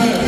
recruit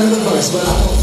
another verse, but I don't.